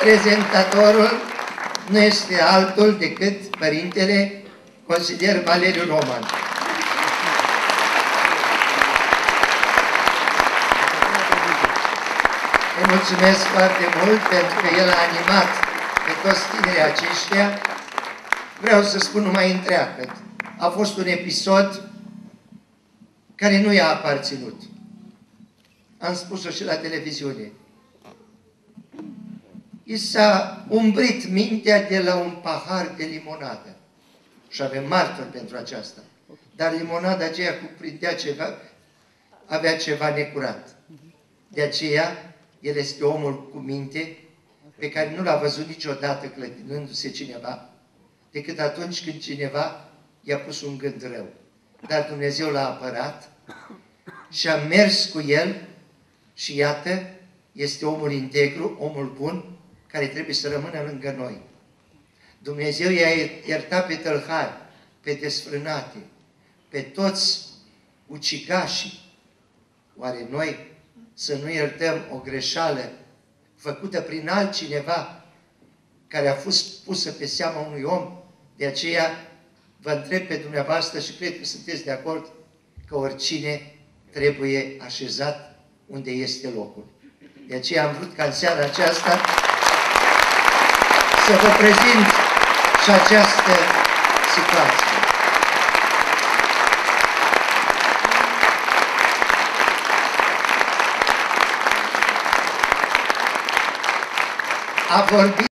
Prezentatorul nu este altul decât Părintele Consilier Valeriu Roman. Îi mulțumesc foarte mult pentru că el a animat pe toți tinerii aceștia. Vreau să spun numai întreagă. A fost un episod care nu i-a aparținut. Am spus-o și la televiziune. I s-a umbrit mintea de la un pahar de limonadă. Și avem martori pentru aceasta. Dar limonada aceea cuprindea ceva, avea ceva necurat. De aceea, el este omul cu minte pe care nu l-a văzut niciodată clătinându-se cineva, decât atunci când cineva i-a pus un gând rău. Dar Dumnezeu l-a apărat și a mers cu el și iată, este omul integru, omul bun, care trebuie să rămână lângă noi. Dumnezeu i-a iertat pe tălhari, pe desfrânate, pe toți ucigașii. Oare noi să nu iertăm o greșeală făcută prin altcineva care a fost pusă pe seama unui om? De aceea vă întreb pe dumneavoastră și cred că sunteți de acord că oricine trebuie așezat unde este locul. De aceea am vrut ca în seara aceasta să vă prezint și această situație. A vorbit